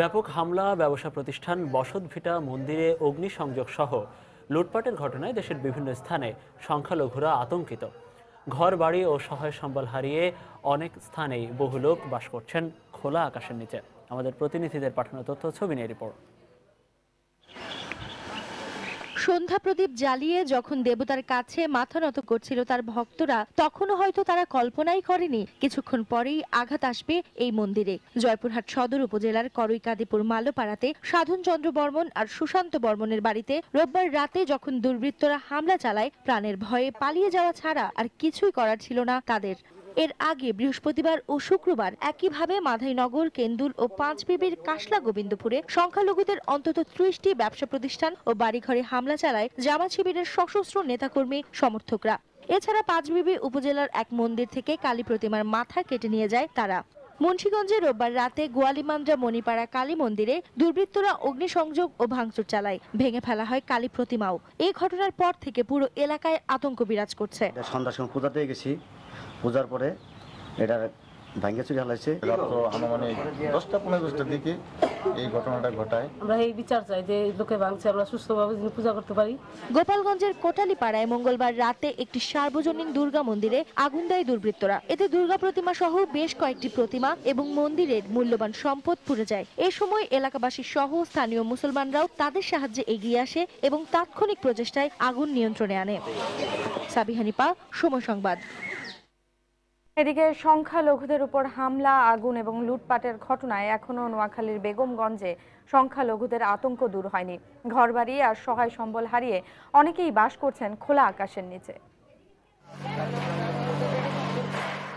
ব্যাপক হামলা, ব্যবসা প্রতিষ্ঠান বসতভিটা মন্দিরে অগ্নিসংযোগ সহ লুটপাটের ঘটনায় দেশের বিভিন্ন স্থানে সংখ্যালঘুরা আতঙ্কিত। ঘর বাড়ি ও সহায় সম্বল হারিয়ে অনেক স্থানেই বহু লোক বাস করছেন খোলা আকাশের নিচে। আমাদের প্রতিনিধিদের পাঠানো তথ্য ছবি নিয়ে রিপোর্ট। সন্ধ্যা প্রদীপ জ্বালিয়ে যখন দেবতার কাছে মাথা নত করছিল তার ভক্তরা, তখনও হয়তো তারা কল্পনাই করেনি। কিছুক্ষণ পরেই আঘাত আসবে এই মন্দিরে। জয়পুরহাট সদর উপজেলার করৈকাদিপুর মালোপাড়াতে সাধন চন্দ্র বর্মন আর সুশান্ত বর্মনের বাড়িতে রোববার রাতে যখন দুর্বৃত্তরা হামলা চালায়, প্রাণের ভয়ে পালিয়ে যাওয়া ছাড়া আর কিছুই করার ছিল না তাদের। এর আগে বৃহস্পতিবার ও শুক্রবার একইভাবে মাধাইনগর, কেন্দুল ও পাঁচবিবির কাশলা গোবিন্দপুরে সংখ্যালঘুদের অন্তত ত্রিশটি ব্যবসা প্রতিষ্ঠান ও বাড়িঘরে হামলা চালায় জামা শিবিরের সশস্ত্র নেতাকর্মী সমর্থকরা। এছাড়া পাঁচবিবি উপজেলার এক মন্দির থেকে কালী প্রতিমার মাথা কেটে নিয়ে যায় তারা। মুন্সীগঞ্জে রোববার রাতে গোয়ালিমান্দ্রা মণিপাড়া কালী মন্দিরে দুর্বৃত্তরা অগ্নিসংযোগ ও ভাঙচুর চালায়। ভেঙে ফেলা হয় কালী প্রতিমাও। এই ঘটনার পর থেকে পুরো এলাকায় আতঙ্ক বিরাজ করছে। সন্ধ্যার সময় পূজাতে গেছি। পূজার পরে এটা ভাঙ্গে চুরি হালাইছে রাত্র আনুমানিক দশটা পনেরো দশটার দিকে এই ঘটনাটা ঘটায়। আমরা এই বিচার চাই যে লোকে ভাঙছে আমরা সুস্থভাবে পূজা করতে পারি। গোপালগঞ্জের কোটালীপাড়ায় মঙ্গলবার রাতে একটি সার্বজনীন দুর্গা মন্দিরে আগুন দেয় দুর্বৃত্তরা। এতে দুর্গা প্রতিমা সহ বেশ কয়েকটি প্রতিমা এবং মন্দিরের মূল্যবান সম্পদ পুড়ে যায়। এ সময় এলাকাবাসী সহ স্থানীয় মুসলমানরাও তাদের সাহায্যে এগিয়ে আসে এবং তাৎক্ষণিক প্রচেষ্টায় আগুন নিয়ন্ত্রণে আনে। সাবিহানিপা সময় সংবাদ। এদিকে সংখ্যালঘুদের উপর হামলা, আগুন এবং লুটপাটের ঘটনায় এখনও নোয়াখালীর বেগমগঞ্জে সংখ্যালঘুদের আতঙ্ক দূর হয়নি। ঘরবাড়ি আর সহায় সম্বল হারিয়ে অনেকেই বাস করছেন খোলা আকাশের নিচে।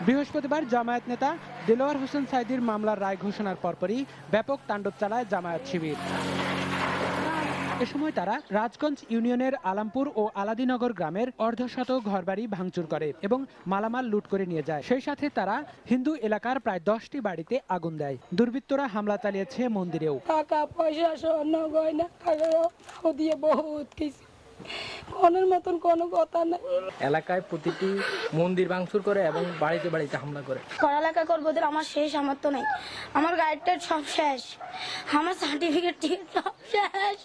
বৃহস্পতিবার জামায়াত নেতা দেলোয়ার হোসেন সাইদির মামলার রায় ঘোষণার পরপরই ব্যাপক তাণ্ডব চালায় জামায়াত শিবির। এ সময় তারা রাজগঞ্জ ইউনিয়নের আলামপুর ও আলাদিনগর গ্রামের অর্ধশত ঘরবাড়ি ভাঙচুর করে এবং মালামাল লুট করে নিয়ে যায়। সেই সাথে তারা হিন্দু এলাকার প্রায় দশটি বাড়িতে আগুন দেয়। দুর্বৃত্তরা হামলা চালিয়েছে মন্দিরেও। টাকা পয়সা স্বর্ণ গয়না দিয়ে বহুত কিছু। কোনের মতন কোনো কথা নাই। এলাকায় প্রতিটি মন্দির ভাঙচুর করে এবং বাড়িতে বাড়িতে হামলা করে। পড়ালেখা করব আমার শেষ সামর্থ্য নেই। আমার গাড়িটা সব শেষ। আমার সার্টিফিকেট সব শেষ।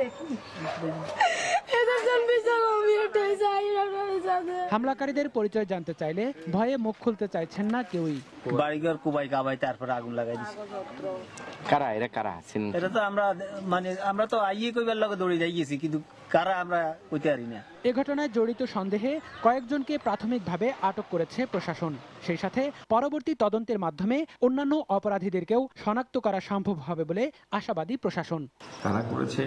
带这么欺负 হামলাকারীদের পরিচয় জানতে চাইলে ভয়ে মুখ খুলতে চাইছেন না কেউই। বাড়িঘর কুবাই কাবাই তারপরে আগুন লাগাই দিছে। কারা? এরা কারা? আছেন এটা তো আমরা মানে আমরা তো আইয়ে কইবার লগে দৌড়ে যাই গেছি কিন্তু কারা আমরা কইতে পারি না। এ ঘটনায় জড়িত সন্দেহে কয়েকজনকে প্রাথমিকভাবে আটক করেছে প্রশাসন। সেই সাথে পরবর্তী তদন্তের মাধ্যমে অন্যান্য অপরাধীদেরকেও শনাক্ত করা সম্ভব হবে বলে আশাবাদী প্রশাসন। কারা করেছে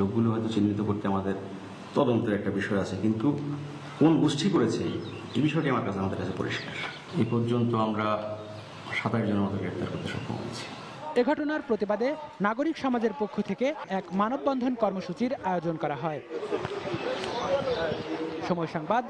লোকগুলো হয়তো চিহ্নিত করতে আমাদের তদন্তের একটা বিষয় আছে কিন্তু কোন গোষ্ঠী করেছে, এই বিষয়টি আমার কাছে আমাদের কাছে পরিষ্কার। এই পর্যন্ত আমরা সাতাশ জনের মতো গ্রেপ্তার করতে সক্ষম হয়েছি। এ ঘটনার প্রতিবাদে নাগরিক সমাজের পক্ষ থেকে এক মানববন্ধন কর্মসূচির আয়োজন করা হয়। সময় সংবাদ